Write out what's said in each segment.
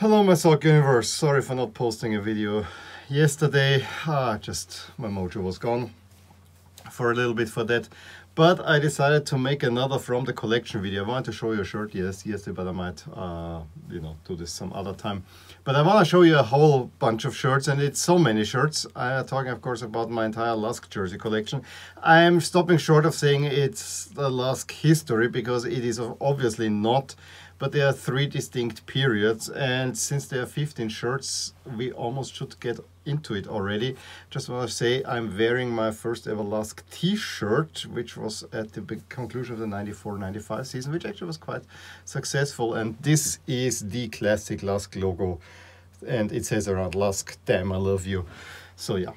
Hello Soccer Universe, sorry for not posting a video yesterday, ah, just my mojo was gone for a little bit for that. But I decided to make another from the collection video. I wanted to show you a shirt, yes, yesterday, but I might, uh, you know, do this some other time. But I want to show you a whole bunch of shirts, and it's so many shirts. I'm talking, of course, about my entire Lask jersey collection. I'm stopping short of saying it's the Lask history, because it is obviously not but there are three distinct periods and since there are 15 shirts we almost should get into it already. Just want to say i'm wearing my first ever lask t-shirt which was at the big conclusion of the 94-95 season which actually was quite successful. And this is the classic lask logo and it says around lask damn i love you. So yeah.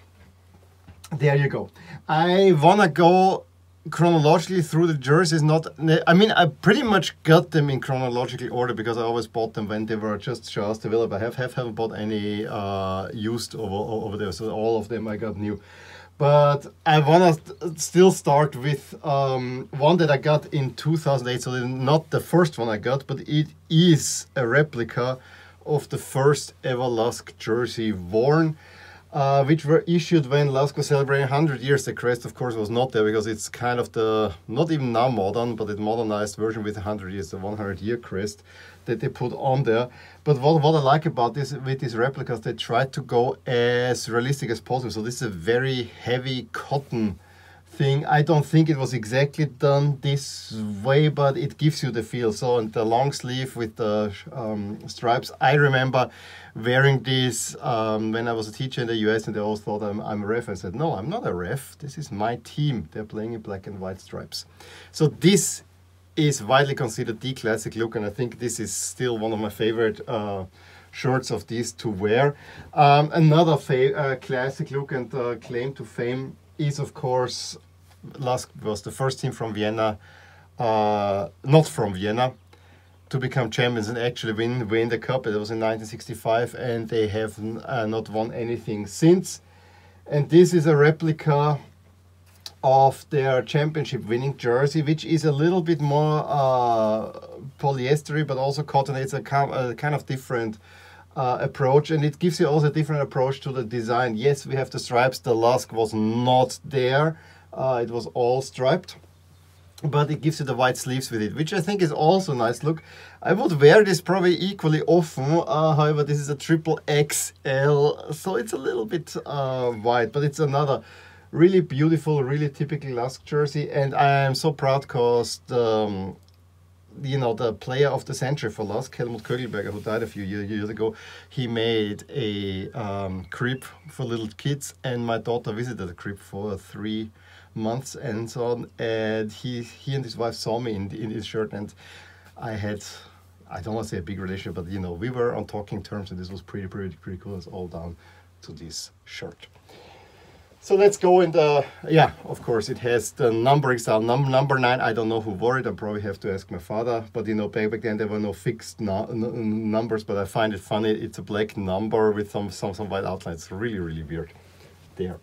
There you go. I wanna go chronologically through the jerseys not i mean i pretty much got them in chronological order because i always bought them when they were just just developed i have, have haven't bought any uh, used over over there so all of them i got new. But i want to still start with um, one that i got in 2008 so not the first one i got but it is a replica of the first ever Lask jersey worn uh, which were issued when Lask was celebrating 100 years. The crest, of course, was not there because it's kind of the, not even now modern, but the modernized version with 100 years, the 100 year crest that they put on there. But what, what I like about this, with these replicas, they tried to go as realistic as possible. So this is a very heavy cotton thing. I don't think it was exactly done this way, but it gives you the feel. So, and the long sleeve with the um, stripes. I remember wearing this um, when I was a teacher in the US, and they all thought I'm, I'm a ref. I said, no, I'm not a ref. This is my team. They're playing in black and white stripes. So this is widely considered the classic look, and I think this is still one of my favorite. Uh, shirts of these to wear. Um, another uh, classic look and uh, claim to fame is of course Lask was the first team from Vienna, uh, not from Vienna, to become champions and actually win win the cup. It was in 1965, and they have uh, not won anything since. And this is a replica of their championship winning jersey, which is a little bit more uh, polyestery, but also cotton. It's a, a kind of different uh, approach and it gives you also a different approach to the design. Yes, we have the stripes, the Lask was not there, uh, it was all striped. But it gives you the white sleeves with it, which I think is also nice look. I would wear this probably equally often, uh, however this is a triple XL, so it's a little bit uh, white, but it's another really beautiful, really typical Lask jersey, and I am so proud because um, you know, the player of the century for Lask, Helmut Köglberger, who died a few year, years ago, he made a um, crib for little kids, and my daughter visited the crib for three months and so on. And he, he and his wife saw me in, in his shirt, and I had, I don't want to say a big relationship, but you know, we were on talking terms, and this was pretty, pretty, pretty cool. It's all down to this shirt. So let's go in the, yeah, of course, it has the numbering style. Num number nine, I don't know who wore it. I probably have to ask my father. But, you know, back, back then there were no fixed no numbers, but I find it funny. It's a black number with some, some, some white outlines. Really, really weird. There.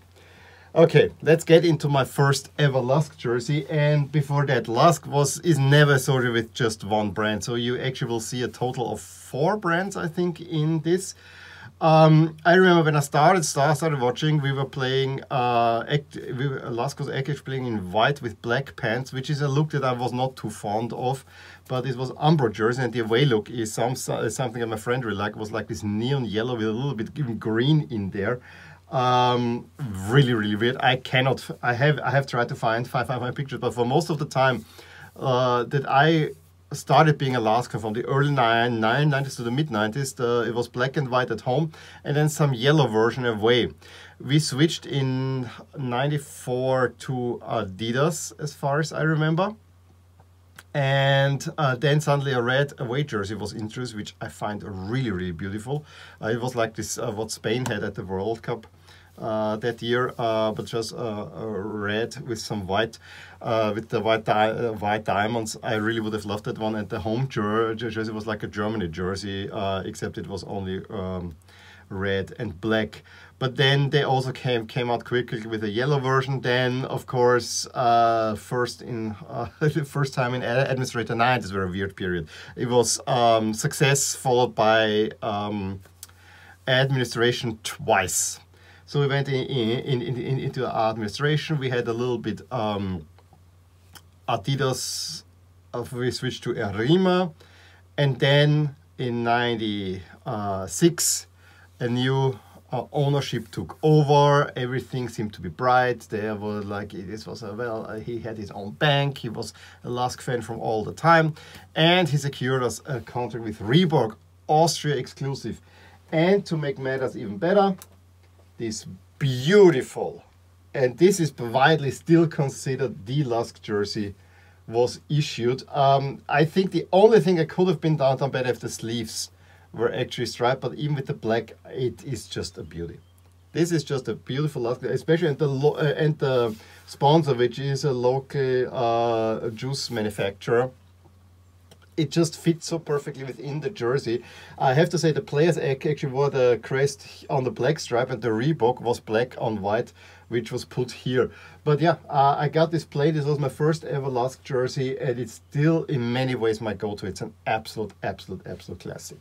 Okay, let's get into my first ever Lask jersey. And before that, Lask was is never sorted with just one brand. So you actually will see a total of four brands, I think, in this. Um, I remember when I started started watching, we were playing, uh, act, we was playing in white with black pants, which is a look that I was not too fond of, but it was Umbro jersey, and the away look is some, something that my friend really liked, was like this neon yellow with a little bit even green in there. Um, really, really weird. I cannot, I have, I have tried to find five, five, five pictures, but for most of the time uh, that I started being Alaska from the early 90s to the mid 90s. The, it was black and white at home and then some yellow version away. We switched in 94 to Adidas as far as I remember. And uh, then suddenly a red away jersey was introduced, which I find really, really beautiful. Uh, it was like this, uh, what Spain had at the World Cup that year, uh, but just uh, red with some white, with the white di white diamonds. I really would have loved that one. And the home jer jersey was like a Germany jersey, except it was only um, red and black. But then they also came came out quickly with a yellow version. Then, of course, uh, first in uh, the first time in Administrator 9, this very weird period. It was um, success followed by um, administration twice. So we went in, in, in, in, into administration. We had a little bit um, Adidas. Uh, we switched to Erima, and then in '96, a new uh, ownership took over. Everything seemed to be bright. There was like this was a well. Uh, he had his own bank. He was a Lask fan from all the time, and he secured us a contract with Reebok, Austria exclusive. And to make matters even better, this beautiful, and this is widely still considered the Lask jersey was issued. Um, I think the only thing I could have been done, done better if the sleeves were actually striped, but even with the black, it is just a beauty. This is just a beautiful Lask, especially and the uh, and the sponsor, which is a local uh, juice manufacturer it just fits so perfectly within the jersey. I have to say the players actually wore the crest on the black stripe and the Reebok was black on white, which was put here. But yeah, uh, I got this play. This was my first ever Lask jersey and it's still in many ways my go-to. It's an absolute, absolute, absolute classic.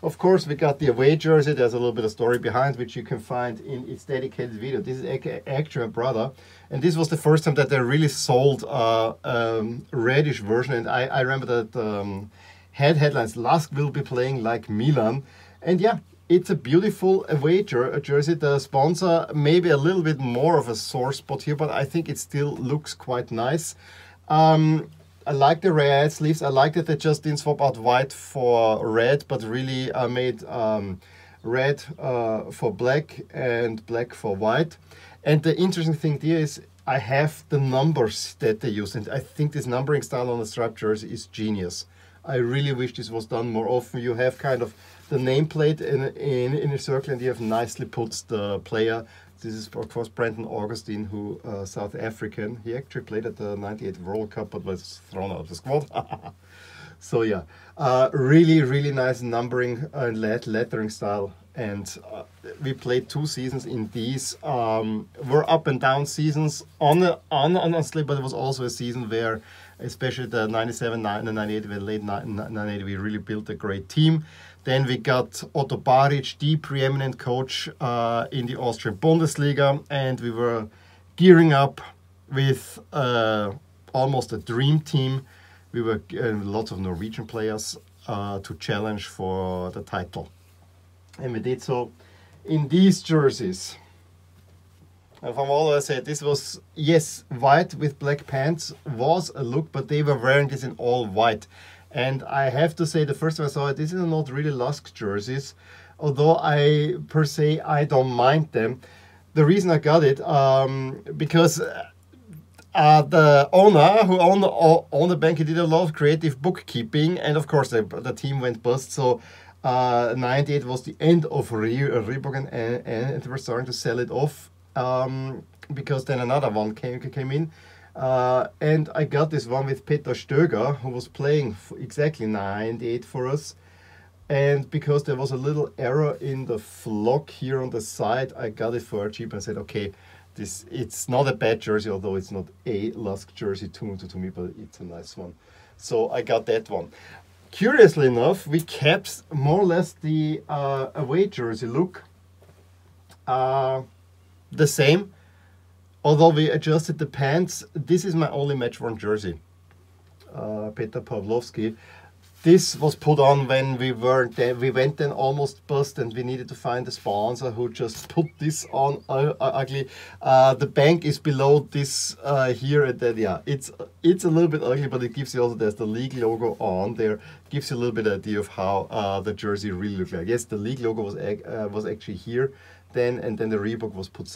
Of course, we got the away jersey. There's a little bit of story behind, which you can find in its dedicated video. This is a brother. And this was the first time that they really sold a um, reddish version. And I, I remember that um, had headlines, Lask will be playing like Milan. And yeah, it's a beautiful away jer jersey. The sponsor, maybe a little bit more of a sore spot here, but I think it still looks quite nice. Um, I like the red sleeves. I like that they just didn't swap out white for red, but really uh, made um, red uh, for black and black for white. And the interesting thing here is I have the numbers that they use, and I think this numbering style on the striped jersey is genius. I really wish this was done more often. You have kind of the nameplate in, in, in a circle and you have nicely put the player this is of course Brendan Augustine, who uh, South African. He actually played at the '98 World Cup, but was thrown out of the squad. so yeah, uh, really, really nice numbering and uh, lettering style. And uh, we played two seasons in these. Um, were up and down seasons on, on honestly, but it was also a season where, especially the '97, and '98, the late '98, we really built a great team. Then we got Otto Baric, the preeminent coach uh, in the Austrian Bundesliga, and we were gearing up with uh, almost a dream team. We were uh, lots of Norwegian players uh, to challenge for the title, and we did so in these jerseys. From all I said, this was yes, white with black pants was a look, but they were wearing this in all white. And I have to say, the first time I saw it, this is not really Lask jerseys, although I per se I don't mind them. The reason I got it um, because uh, the owner who owned the, owned the bank he did a lot of creative bookkeeping, and of course the, the team went bust. So uh, 98 was the end of Re Reebok, and, and, they were starting to sell it off um, because then another one came came in. Uh, and I got this one with Peter Stöger, who was playing exactly 98 for us. And because there was a little error in the flock here on the side, I got it for a cheap and said, okay, this it's not a bad jersey, although it's not a Lask jersey to, to, to me, but it's a nice one. So I got that one. Curiously enough, we kept more or less the uh, away jersey look uh, the same Although we adjusted the pants, this is my only match-worn jersey. Uh, Peter Pawlowski. This was put on when we were there. We went then almost bust and we needed to find a sponsor who just put this on uh, uh ugly. Uh, the bank is below this uh, here and then yeah, it's it's a little bit ugly, but it gives you also there's the league logo on there. Gives you a little bit idea of how uh, the jersey really looks like. Yes, the league logo was was actually here then and then the Reebok was put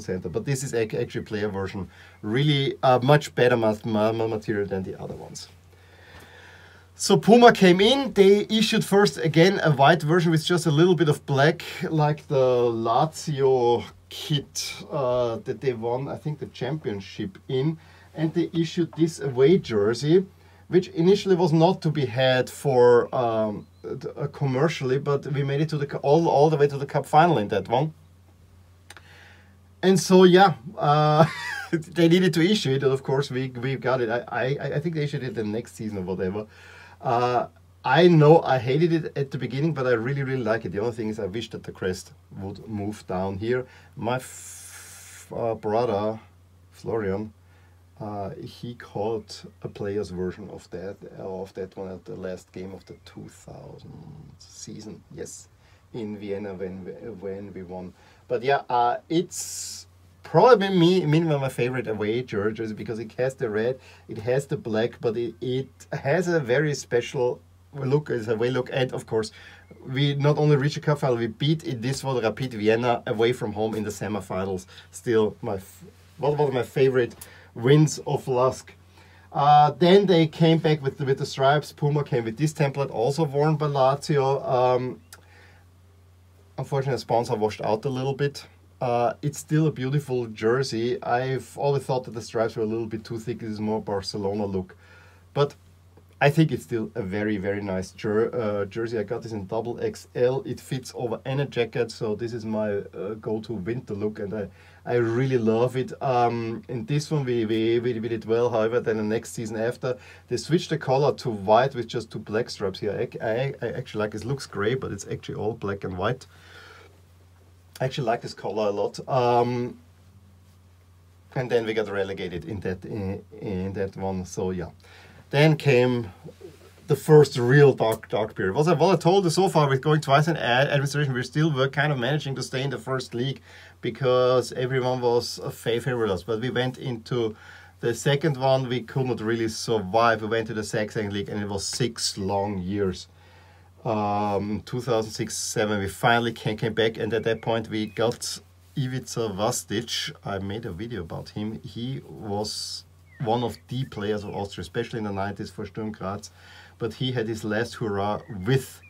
center. But this is actually player version, really a much better material than the other ones. So Puma came in, they issued first again a white version with just a little bit of black, like the Lazio kit uh, that they won, I think, the championship in. And they issued this away jersey which initially was not to be had for um, uh, commercially, but we made it to the all all the way to the cup final in that one. And so yeah, uh, they needed to issue it, and of course we we got it. I I, I think they issued it the next season or whatever. Uh, I know I hated it at the beginning, but I really really like it. The only thing is I wish that the crest would move down here. My uh, brother Florian uh, he caught a player's version of that uh, of that one at the last game of the 2000 season. Yes, in Vienna when we, when we won. But yeah, uh, it's probably me me my favorite away jersey because it has the red, it has the black, but it, it has a very special look. It's a way look, and of course, we not only reached a cup final, we beat in this one Rapid Vienna away from home in the semifinals. Still, my one of my favorite wins of Lask. Uh, then they came back with the, with the stripes. Puma came with this template, also worn by Lazio. Um, unfortunately, sponsor washed out a little bit. Uh, it's still a beautiful jersey. I've always thought that the stripes were a little bit too thick. This is more Barcelona look. But I think it's still a very, very nice jer uh, jersey. I got this in double XL. It fits over any jacket, so this is my uh, go-to winter look, and I, I really love it. Um, in this one, we, we, we did well. However, then the next season after, they switched the color to white with just two black stripes here. I, I, I actually like it. looks gray, but it's actually all black and white. I actually like this color a lot. Um, and then we got relegated in that in, in that one. So yeah. Then came the first real dark dark period. Was I well I told you so far with going twice in ad administration, we still were kind of managing to stay in the first league because everyone was a favorite with us. But we went into the second one, we could not really survive. We went to the second league and it was six long years. Um, 2006 7 we finally came, came back and at that point we got Ivica Vastic. I made a video about him. He was one of the players of Austria, especially in the 90s for Sturm Graz. But he had his last hurrah with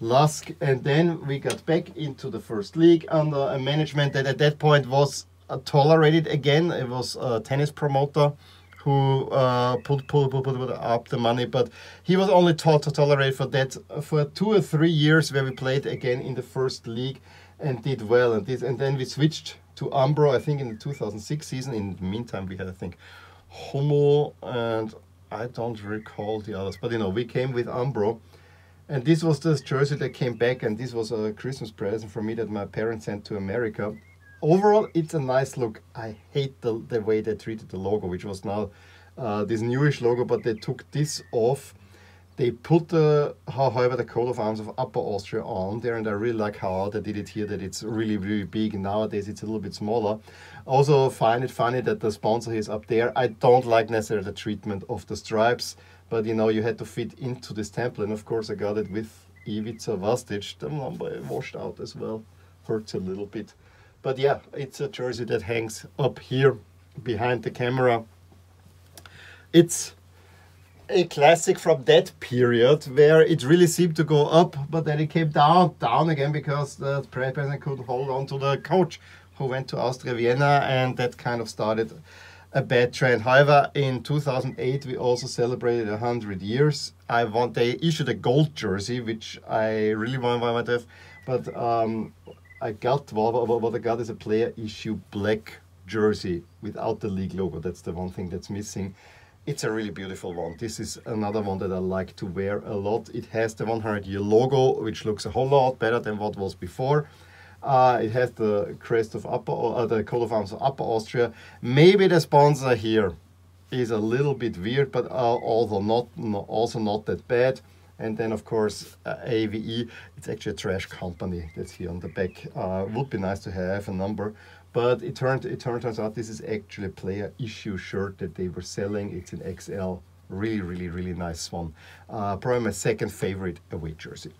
Lask. And then we got back into the first league under a management that at that point was uh, tolerated again. It was a tennis promoter who uh, put, put, put, put up the money, but he was only taught to tolerate for that for two or three years where we played again in the first league and did well. And, and then we switched to Umbro, I think in the 2006 season. In the meantime, we had, I think, Homo, and I don't recall the others, but you know, we came with Umbro. And this was the jersey that came back, and this was a Christmas present for me that my parents sent to America. Overall, it's a nice look. I hate the, the way they treated the logo, which was now uh, this newish logo, but they took this off they put the, however, the coat of arms of Upper Austria on there, and I really like how they did it here, that it's really, really big. Nowadays, it's a little bit smaller. Also, find it funny that the sponsor is up there. I don't like necessarily the treatment of the stripes, but you know, you had to fit into this template, and of course, I got it with Ivica Vastic. The number washed out as well. Hurts a little bit. But yeah, it's a jersey that hangs up here behind the camera. It's a classic from that period where it really seemed to go up, but then it came down, down again because the president could hold on to the coach who went to Austria Vienna, and that kind of started a bad trend. However, in 2008 we also celebrated 100 years. I want they issued a gold jersey, which I really want to have, but um, I got what, what I got is a player issue black jersey without the league logo. That's the one thing that's missing. It's a really beautiful one. This is another one that I like to wear a lot. It has the 100 year logo, which looks a whole lot better than what was before. Uh, it has the crest of Upper, uh, the coat of arms of Upper Austria. Maybe the sponsor here is a little bit weird, but uh, also not, also not that bad. And then of course uh, AVE, it's actually a trash company that's here on the back. Uh, would be nice to have a number, but it turned it turns out this is actually a player issue shirt that they were selling. It's an XL, really really really nice one. Uh, probably my second favorite away jersey.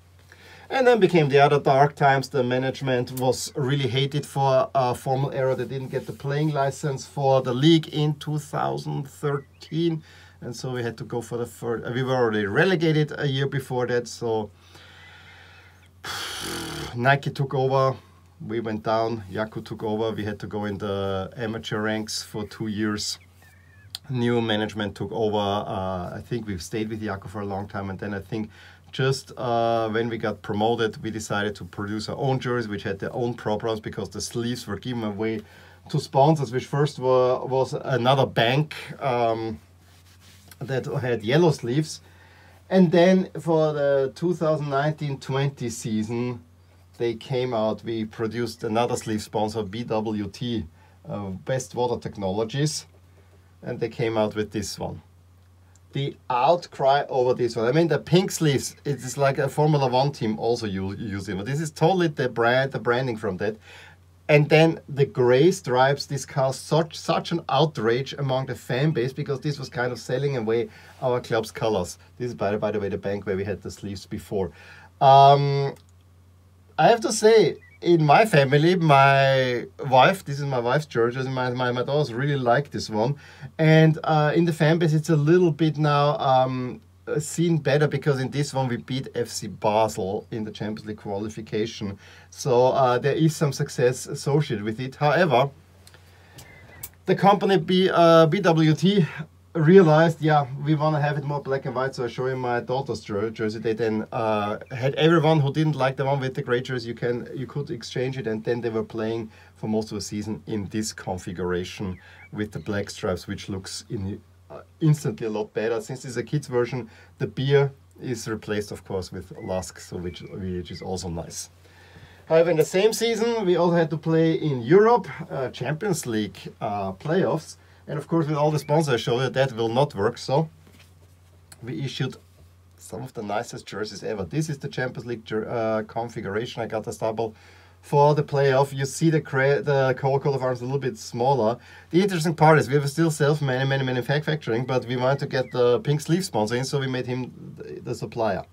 And then became the other dark times. The management was really hated for a formal error. They didn't get the playing license for the league in 2013. And so we had to go for the first, we were already relegated a year before that. So Nike took over we went down, Jako took over, we had to go in the amateur ranks for two years. new management took over. Uh, I think we've stayed with Jako for a long time, and then I think just uh, when we got promoted, we decided to produce our own jerseys, which had their own problems because the sleeves were given away to sponsors, which first were, was another bank um, that had yellow sleeves. And then for the 2019-20 season, they came out, we produced another sleeve sponsor, BWT, uh, Best Water Technologies, and they came out with this one. The outcry over this one. I mean, the pink sleeves, it is like a Formula One team also using it. This is totally the brand, the branding from that. And then the gray stripes, this caused such such an outrage among the fan base because this was kind of selling away our club's colors. This is by, by the way the bank where we had the sleeves before. Um, I have to say, in my family, my wife, this is my wife's church, my, my, my daughters really like this one. And uh, in the fan base, it's a little bit now um, seen better because in this one we beat FC Basel in the Champions League qualification. So uh, there is some success associated with it. However, the company B, uh, BWT realized, yeah, we want to have it more black and white. So I show you my daughter's jersey. They then uh, had everyone who didn't like the one with the gray jersey. You can you could exchange it, and then they were playing for most of the season in this configuration with the black stripes, which looks in, uh, instantly a lot better. Since it's a kids version, the beer is replaced, of course, with Lask, so which which is also nice. However, in the same season, we also had to play in Europe uh, Champions League uh, playoffs and of course with all the sponsors I show you that will not work. So we issued some of the nicest jerseys ever. This is the Champions League uh, configuration. I got the stubble for the playoff. You see the the Coca-Cola arms a little bit smaller. The interesting part is we have still self many many manufacturing, but we wanted to get the pink sleeve sponsor in, so we made him the supplier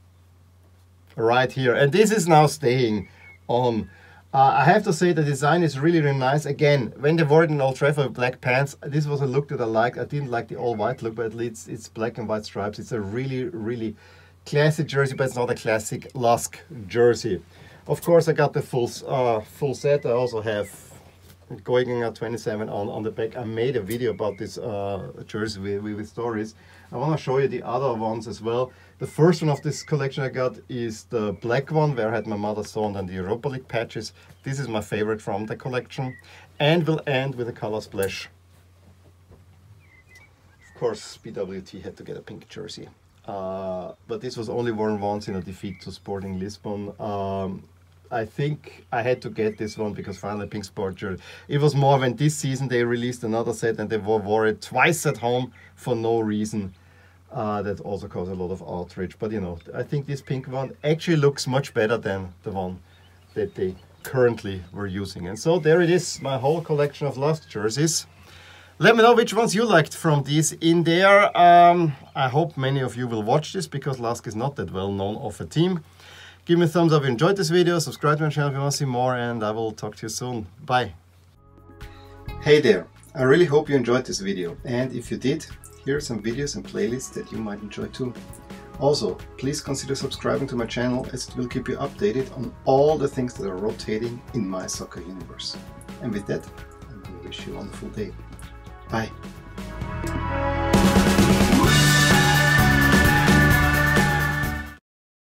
right here. And this is now staying on uh, I have to say the design is really, really nice. Again, when they wore it in Old Trafford black pants, this was a look that I liked. I didn't like the all-white look, but at least it's black and white stripes. It's a really, really classic jersey, but it's not a classic Lask jersey. Of course, I got the full uh, full set. I also have Goiginger 27 on, on the back. I made a video about this uh, jersey with, with stories. I want to show you the other ones as well. The first one of this collection I got is the black one where I had my mother's son and the Europa League patches. This is my favorite from the collection. And we'll end with a color splash. Of course, BWT had to get a pink jersey. Uh, but this was only worn once in a defeat to Sporting Lisbon. Um, I think I had to get this one because finally Pink Sport jersey. It was more when this season they released another set and they wore it twice at home for no reason. Uh, that also caused a lot of outrage. But you know, I think this pink one actually looks much better than the one that they currently were using. And so there it is, my whole collection of Lask jerseys. Let me know which ones you liked from these in there. Um, I hope many of you will watch this because Lask is not that well known of a team. Give me a thumbs up if you enjoyed this video, subscribe to my channel if you want to see more, and I will talk to you soon. Bye! Hey there! I really hope you enjoyed this video, and if you did, here are some videos and playlists that you might enjoy too. Also, please consider subscribing to my channel as it will keep you updated on all the things that are rotating in my soccer universe. And with that, to wish you a wonderful day. Bye!